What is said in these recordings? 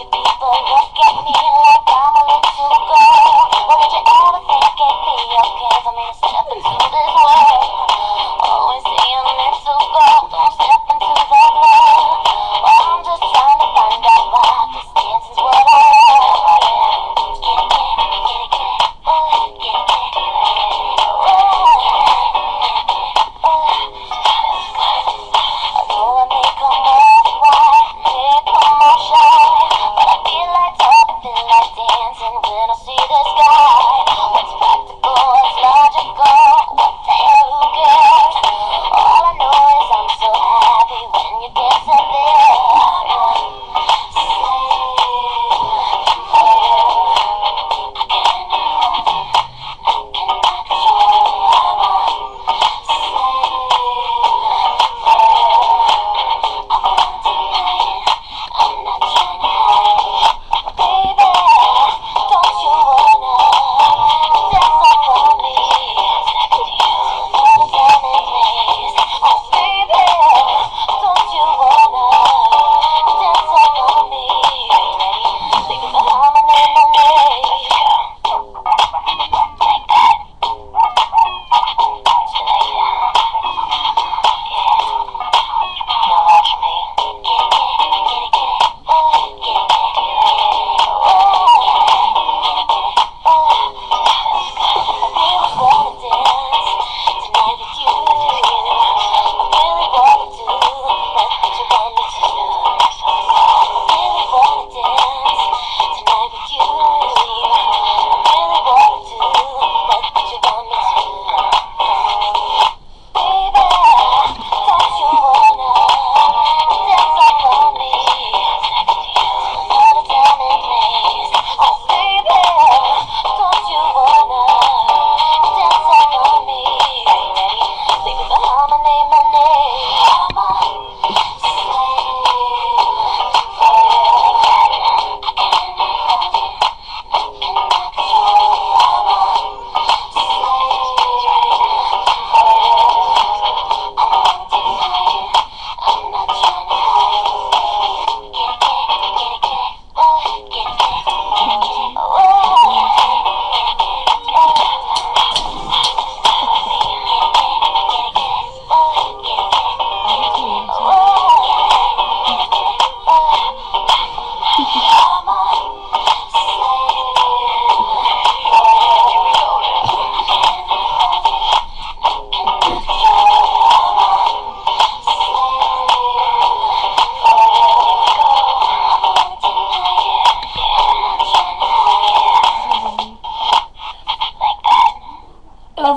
you people look get me like I'm gonna step into this world? Let's go.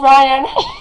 Ryan.